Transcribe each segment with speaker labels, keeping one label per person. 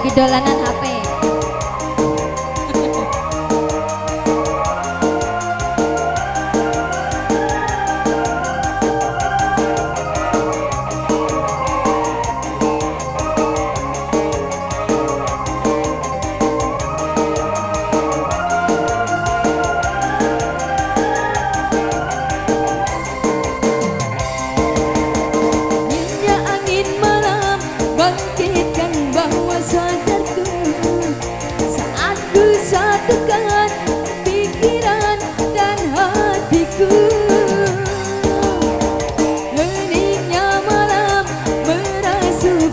Speaker 1: lagi dolanan HP.
Speaker 2: Hingga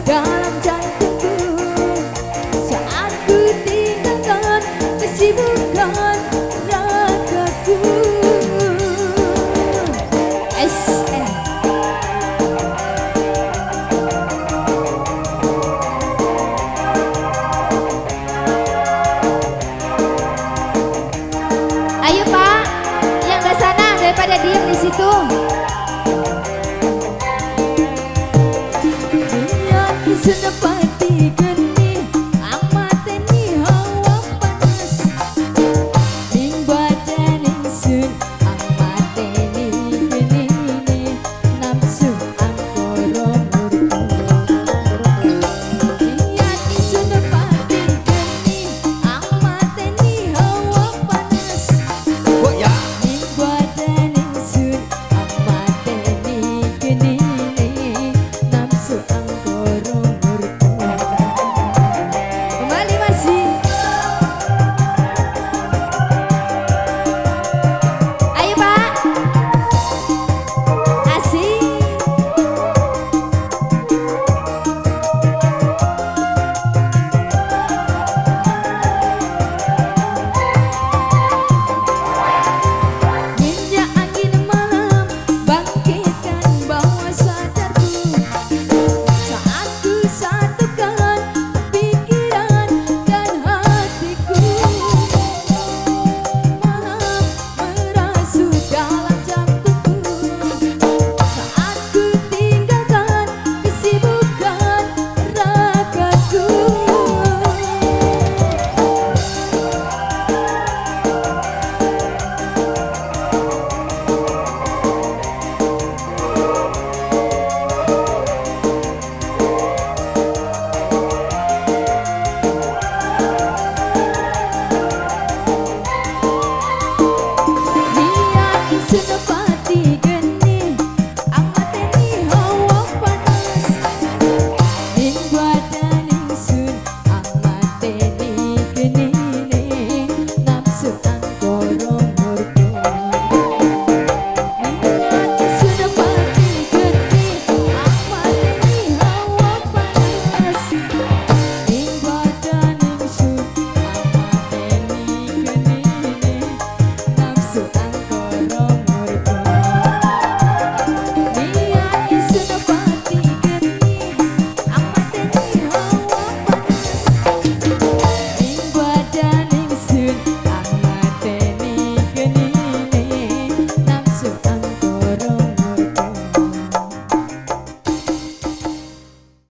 Speaker 2: dalam jantungku Saat ku tinggalkan kesibukan ragaku
Speaker 1: SM. Ayo Pak, yang ke sana daripada diem di situ.
Speaker 2: to the fun. venir.